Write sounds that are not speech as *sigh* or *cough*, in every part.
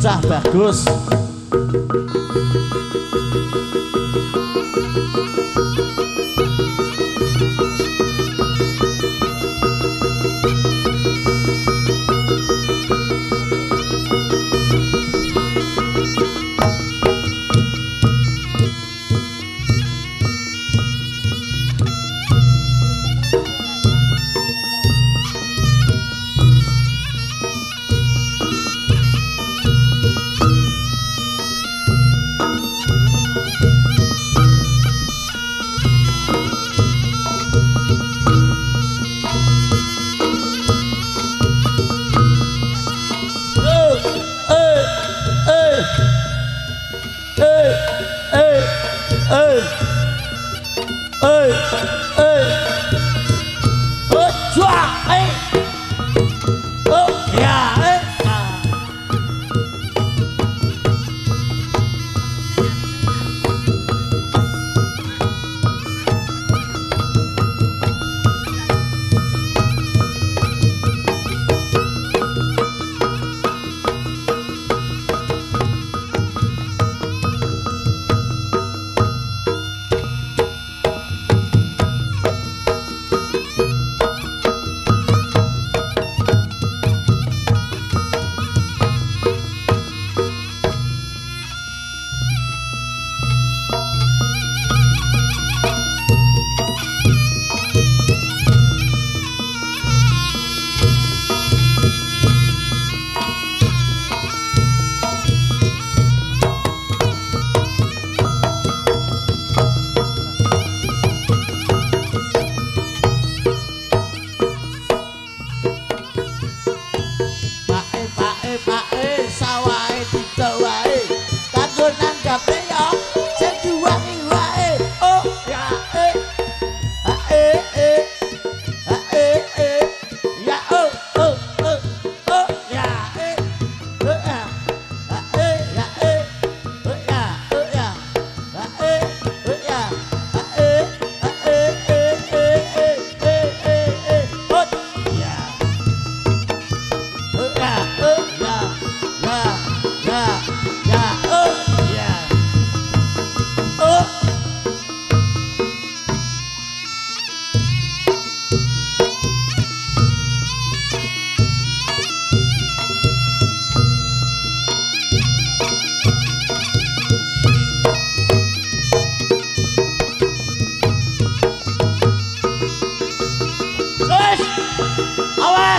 bocah bagus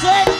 水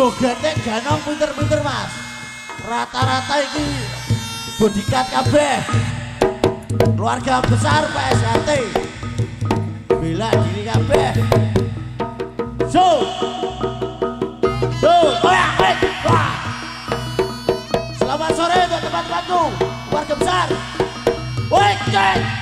jogetnya Ganong puter-puter Mas. Rata-rata ini bodikat kabeh. Keluarga besar PSHT bila diri kabeh. So. So, koyak, koyak. Selamat sore untuk teman-temanku, keluarga besar. Wait, wait.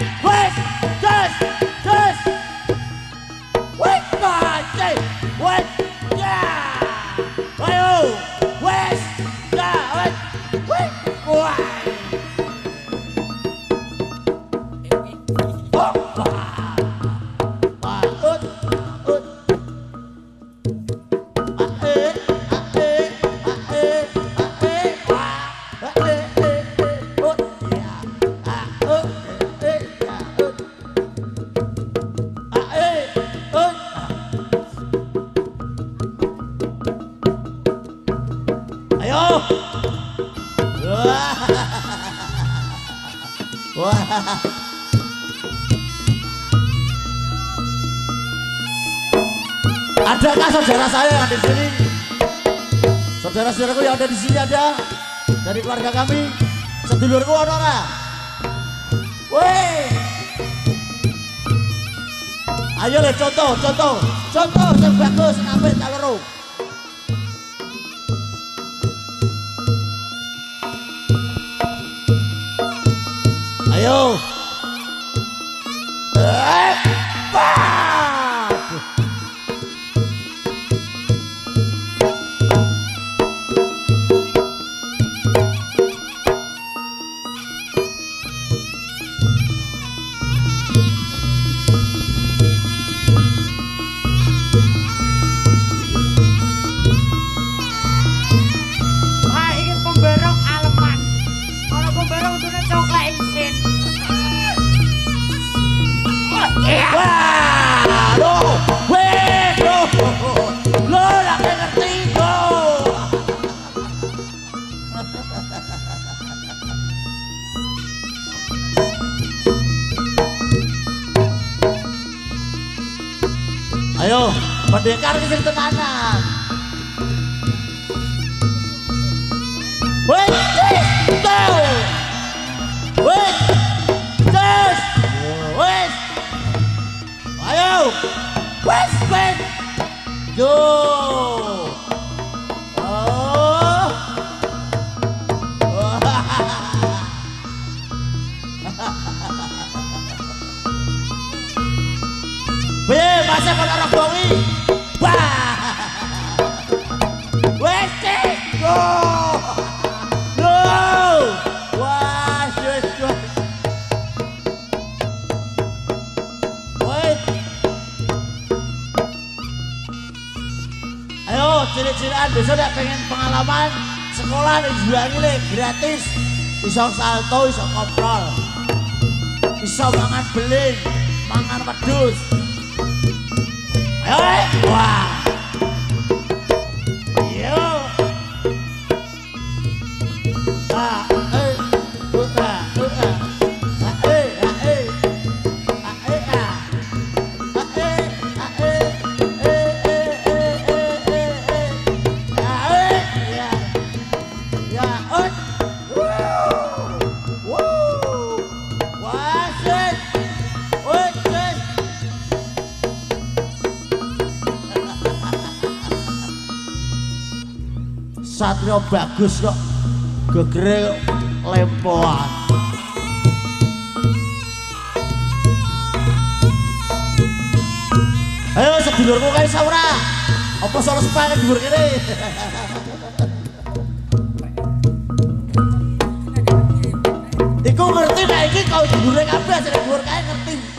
Adakah saudara saya yang ada di sini? Saudara-saudaraku yang ada di sini ada dari keluarga kami. Sedulurku ono ora? Woi. Ayo le contoh, contoh. Contoh yang bagus sampai tak loro. Ayo. Eh, pendekar ki sing tenanan. Wait, go. Wait, just, wait. Ayo, wait, wait. Yo. Ora bongi? Wah. Wes. Go. Wah. Ayo, besok pengen pengalaman sekolah gratis. Iso salto, iso koprol. Iso mangan beling, mangan wedhus. 哎哇！Satrio bagus kok. Gegere lempoan. Ayo sedulurku kae saura. Apa sono sepangan dhuwur kene? *laughs* Iku ngerti nek iki kau dhuwure kabeh sing dhuwur kae ngerti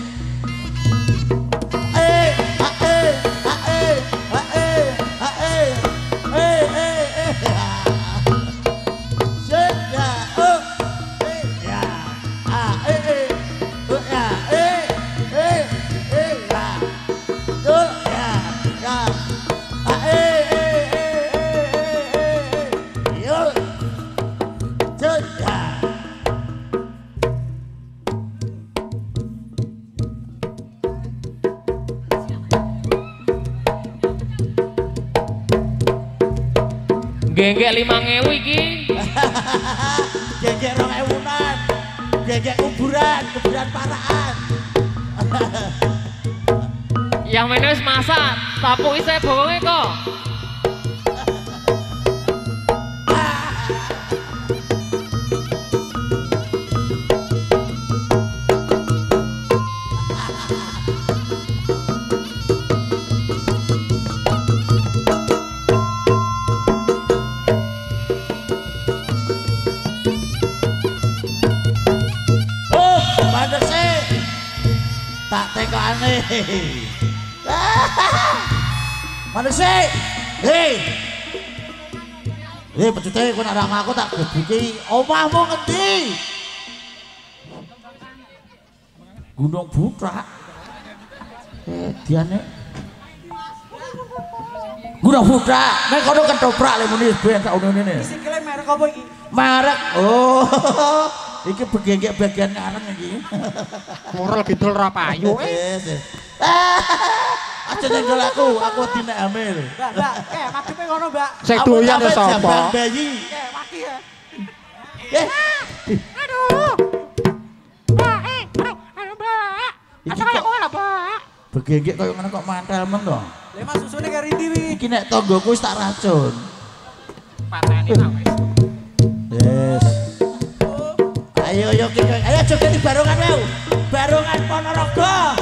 Genggek lima ngewu iki. *laughs* Gegek rong ewunan, gegek kuburan, kuburan paraan. *laughs* Yang wis masak, tapu isih bawangnya kok. Tekane. Mandek sih. Hei. Hei, pecute kowe nak aku tak gebuki omahmu ngendi? Gunung Butra. Eh, diane. Gunung Butra. Nek kono ketoprak le muni ben sak unene. Sikile merek apa iki? Marek. Oh. Iki begengek bagian ngareng iki. Moral gitu ora payu. Wes. Ah, Aja nyenggol aku, aku dina hamil. Mbak, Mbak, eh madepe ngono, Mbak. Sing doyan ya sapa? bayi. Eh, mati ya. Eh, Aduh. Mbak, eh, aduh, aduh, Mbak. Iki kayak kok- kowe lah, Mbak. begengek kaya ngono kok mantel men to. Lah mas susune kari ndi wi? Iki nek tanggoku wis tak racun. Pateni lah, Ayo yo ki ayo joget barongan wae. Barongan Ponorogo.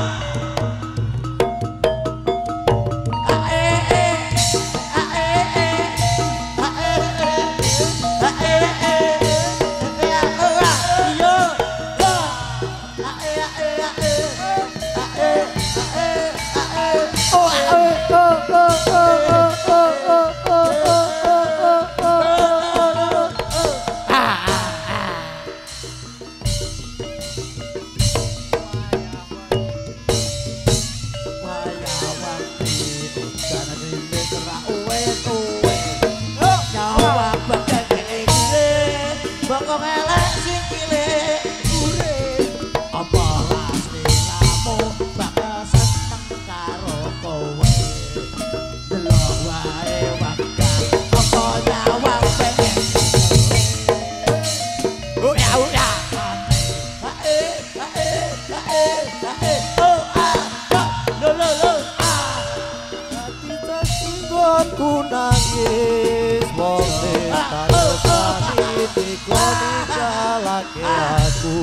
Ku nangis Wong setan resani dikoni jalake aku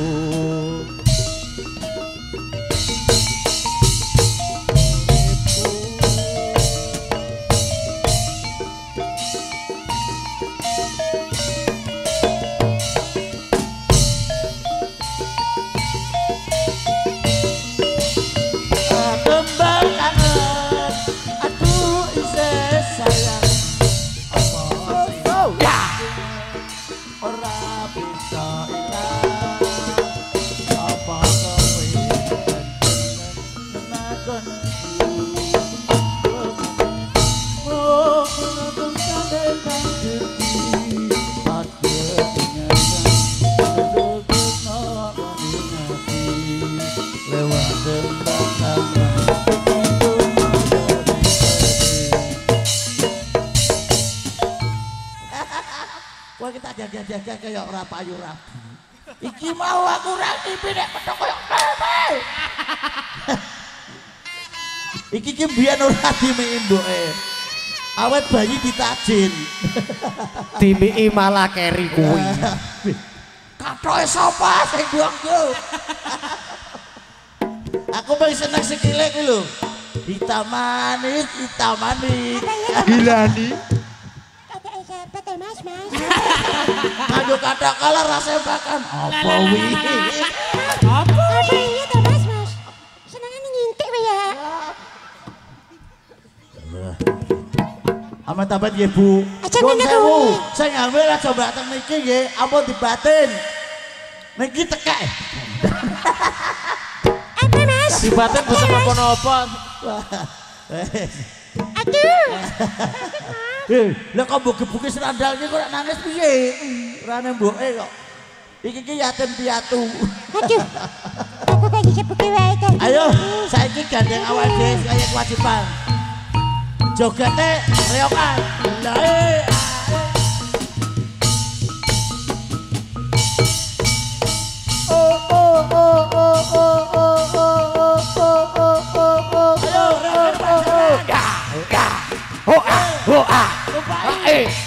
pizza jaga-jaga kayak ora payu rabi. Iki mau aku rabi nek petok koyo bebe. *laughs* Iki ki biyen ora dimiki mboke. Awet bayi ditajin. *laughs* Dimiki malah keri kuwi *laughs* Katoke sapa sing buangku? aku paling seneng sikile kuwi lho. Hitam manis, hitam manis. Gilani mas mas. Kado kata kalah rasanya bakal. Apa wi? Apa? wi iya tuh mas mas? Senangnya ngintip ya. ya. Amat abad ya bu. Gun sewu. Saya ngambil lah coba datang niki ya. Apa dibatin? Niki tekak. Apa mas? Dibatin bukan apa-apa. Aduh. *laughs* Eh, lah kok mbok gebuki serandal iki kok nangis piye? Rane mboke kok. Iki ki yatim piatu. Aduh. Aku kayak dicepuki wae teh. Ayo, saiki gandeng awal dhewe kaya kewajiban. Jogete reokan. Lah 我啊，哎。